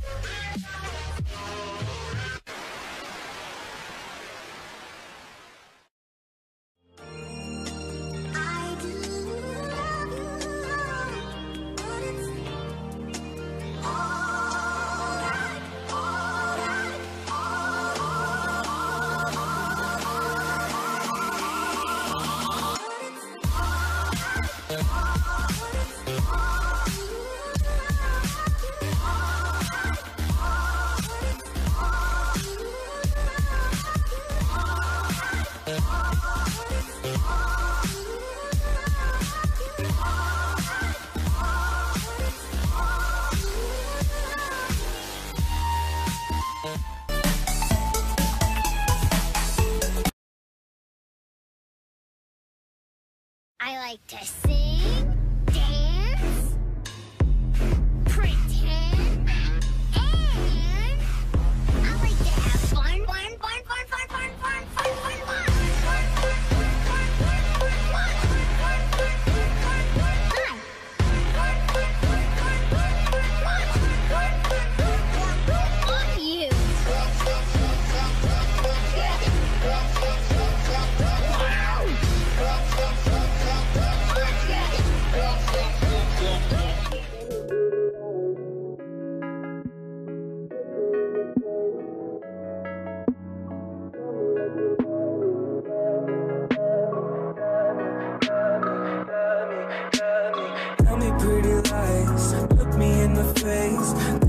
Yeah. I like to sing,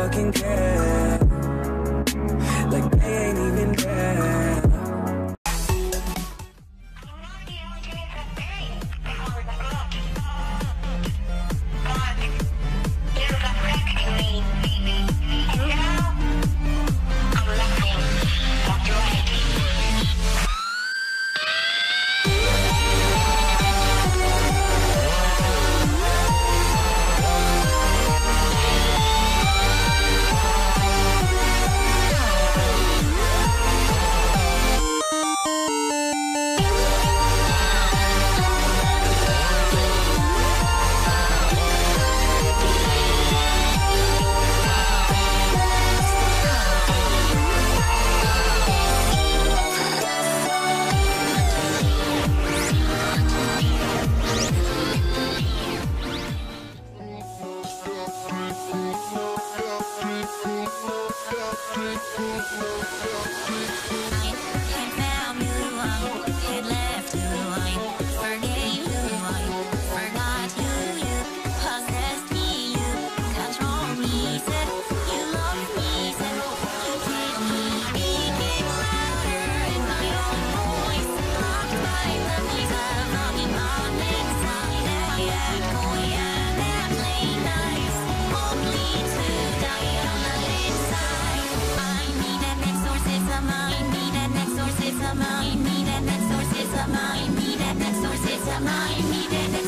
fucking care. Head down, new line. Head left, new line. 甘い未来なそして甘い未来